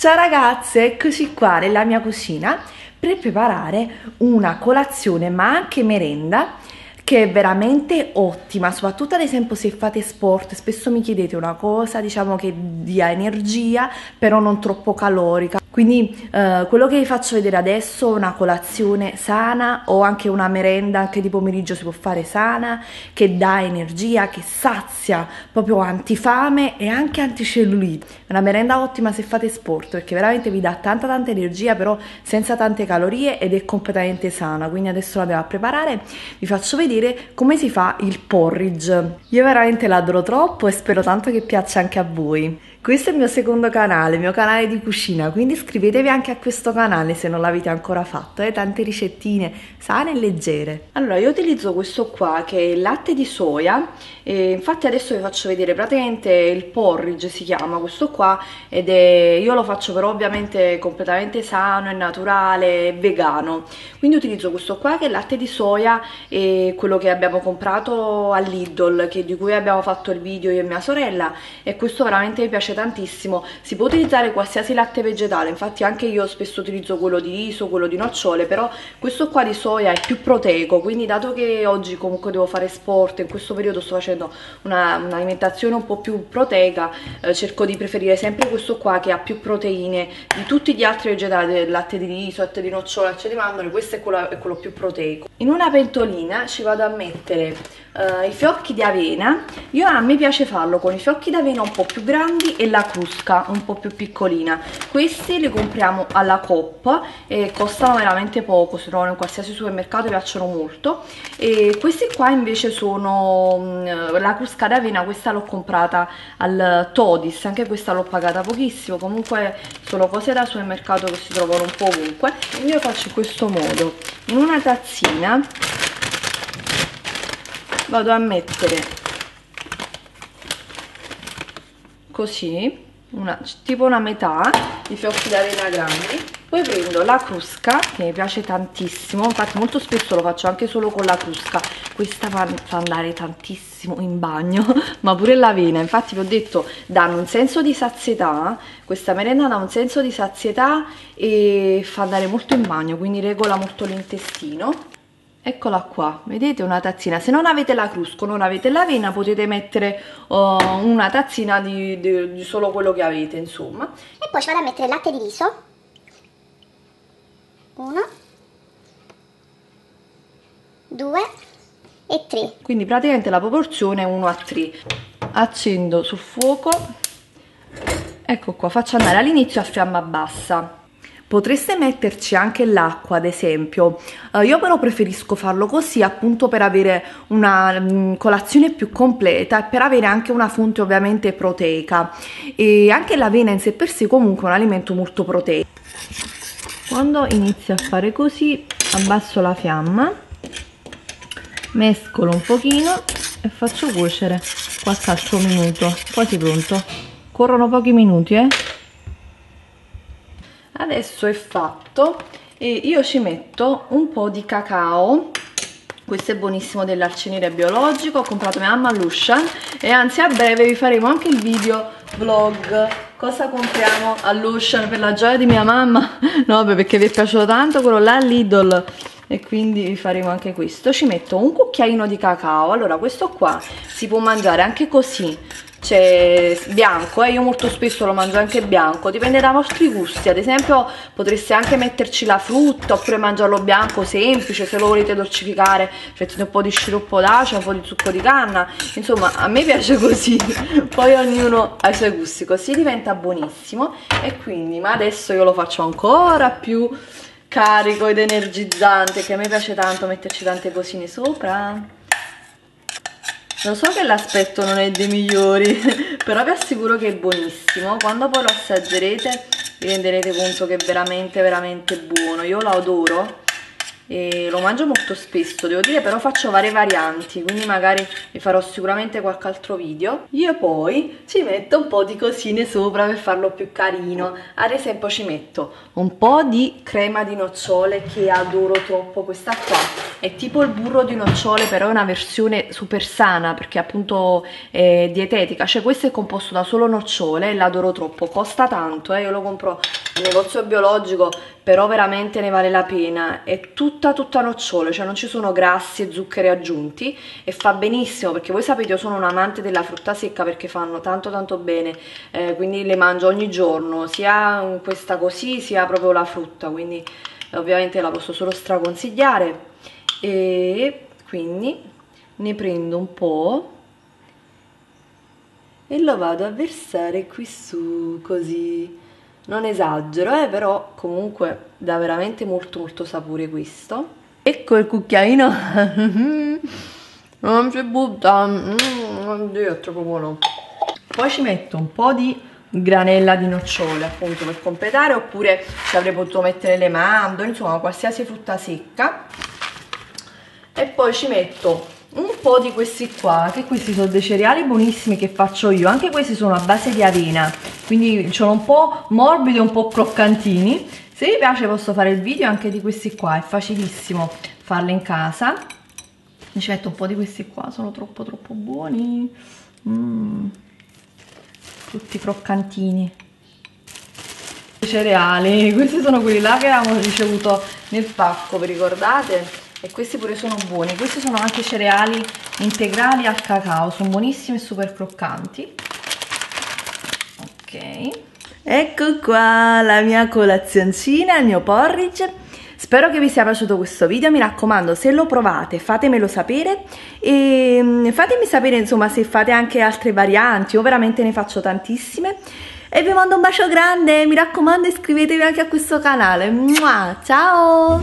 Ciao ragazze, eccoci qua nella mia cucina per preparare una colazione ma anche merenda che è veramente ottima, soprattutto ad esempio se fate sport, spesso mi chiedete una cosa, diciamo che dia energia, però non troppo calorica. Quindi eh, quello che vi faccio vedere adesso è una colazione sana o anche una merenda anche di pomeriggio si può fare sana, che dà energia, che sazia, proprio antifame e anche anticellulite. Una merenda ottima se fate sport perché veramente vi dà tanta tanta energia però senza tante calorie ed è completamente sana. Quindi adesso la devo preparare, vi faccio vedere come si fa il porridge. Io veramente l'adoro troppo e spero tanto che piaccia anche a voi. Questo è il mio secondo canale, il mio canale di cucina, quindi iscrivetevi anche a questo canale se non l'avete ancora fatto, eh? tante ricettine sane e leggere. Allora, io utilizzo questo qua che è il latte di soia, e infatti adesso vi faccio vedere praticamente il porridge si chiama questo qua ed è, io lo faccio però ovviamente completamente sano e naturale e vegano. Quindi utilizzo questo qua che è il latte di soia e quello che abbiamo comprato all'Idol, di cui abbiamo fatto il video io e mia sorella e questo veramente mi piace piace tantissimo si può utilizzare qualsiasi latte vegetale infatti anche io spesso utilizzo quello di riso quello di nocciole però questo qua di soia è più proteico quindi dato che oggi comunque devo fare sport in questo periodo sto facendo un'alimentazione un po' più proteica eh, cerco di preferire sempre questo qua che ha più proteine di tutti gli altri vegetali del latte di riso, latte di nocciole, latte di mandorle questo è quello, è quello più proteico. In una pentolina ci vado a mettere uh, i fiocchi di avena io a me piace farlo con i fiocchi d'avena un po' più grandi e la crusca un po' più piccolina. Questi li compriamo alla Coop e costano veramente poco si trovano in qualsiasi supermercato e piacciono molto. E questi qua invece sono um, la crusca d'avena questa l'ho comprata al Todis anche questa l'ho pagata pochissimo. Comunque sono cose da supermercato che si trovano un po' ovunque. Io faccio in questo modo. In una tazzina vado a mettere così una, tipo una metà di fiocchi d'avena grandi poi prendo la crusca che mi piace tantissimo infatti molto spesso lo faccio anche solo con la crusca. Questa fa, fa andare tantissimo in bagno ma pure l'avena infatti vi ho detto danno un senso di sazietà questa merenda dà un senso di sazietà e fa andare molto in bagno quindi regola molto l'intestino eccola qua. Vedete una tazzina? Se non avete la crusco non avete l'avena potete mettere uh, una tazzina di, di, di, solo quello che avete insomma. E poi ci vado a mettere il latte di riso. Uno. Due. E tre. Quindi praticamente la proporzione è 1 a 3 accendo sul fuoco. Ecco qua faccio andare all'inizio a fiamma bassa Potreste metterci anche l'acqua ad esempio, uh, io però preferisco farlo così appunto per avere una um, colazione più completa e per avere anche una fonte ovviamente proteica e anche l'avena in sé per sé comunque è un alimento molto proteico. Quando inizio a fare così abbasso la fiamma, mescolo un pochino e faccio cuocere qualche altro minuto, quasi pronto. Corrono pochi minuti eh adesso è fatto e io ci metto un po' di cacao. Questo è buonissimo dell'arcenire biologico ho comprato mia mamma all'Ushan e anzi a breve vi faremo anche il video vlog. Cosa compriamo all'Ushan per la gioia di mia mamma? No beh, perché vi è piaciuto tanto quello là all'Idol e quindi vi faremo anche questo. Ci metto un cucchiaino di cacao. Allora questo qua si può mangiare anche così c'è bianco, eh? io molto spesso lo mangio anche bianco, dipende dai vostri gusti, ad esempio potreste anche metterci la frutta oppure mangiarlo bianco semplice se lo volete dolcificare, mettete un po' di sciroppo d'acero, un po' di zucco di canna, insomma a me piace così, poi ognuno ha i suoi gusti, così diventa buonissimo e quindi ma adesso io lo faccio ancora più carico ed energizzante che a me piace tanto metterci tante cosine sopra lo so che l'aspetto non è dei migliori, però vi assicuro che è buonissimo. Quando poi lo assaggerete vi renderete conto che è veramente, veramente buono. Io lo adoro. E lo mangio molto spesso devo dire però faccio varie varianti quindi magari vi farò sicuramente qualche altro video. Io poi ci metto un po' di cosine sopra per farlo più carino. Ad esempio ci metto un po' di crema di nocciole che adoro troppo questa qua. È tipo il burro di nocciole però è una versione super sana perché appunto è dietetica. Cioè questo è composto da solo nocciole e l'adoro troppo. Costa tanto eh? io lo compro al negozio biologico però veramente ne vale la pena. È tutta tutta nocciole cioè non ci sono grassi e zuccheri aggiunti e fa benissimo perché voi sapete io sono un amante della frutta secca perché fanno tanto tanto bene eh, quindi le mangio ogni giorno sia questa così sia proprio la frutta quindi ovviamente la posso solo straconsigliare. E quindi ne prendo un po' e lo vado a versare qui su così non esagero eh, però comunque dà veramente molto molto sapore questo. Ecco il cucchiaino non si butta mm, oddio è troppo buono. Poi ci metto un po' di granella di nocciole appunto per completare oppure ci avrei potuto mettere le mandorle insomma qualsiasi frutta secca. E poi ci metto un po' di questi qua che questi sono dei cereali buonissimi che faccio io. Anche questi sono a base di avena quindi sono un po' morbidi un po' croccantini. Se vi piace posso fare il video anche di questi qua è facilissimo farli in casa. Mi ci metto un po' di questi qua sono troppo troppo buoni. Mm. tutti croccantini. Cereali questi sono quelli là che avevamo ricevuto nel pacco vi ricordate? E questi pure sono buoni. Questi sono anche cereali integrali al cacao. Sono buonissimi e super croccanti. Ok. Ecco qua la mia colazioncina il mio porridge. Spero che vi sia piaciuto questo video, mi raccomando se lo provate fatemelo sapere. E mm, fatemi sapere insomma se fate anche altre varianti, io veramente ne faccio tantissime. E vi mando un bacio grande, mi raccomando iscrivetevi anche a questo canale, Mua, ciao!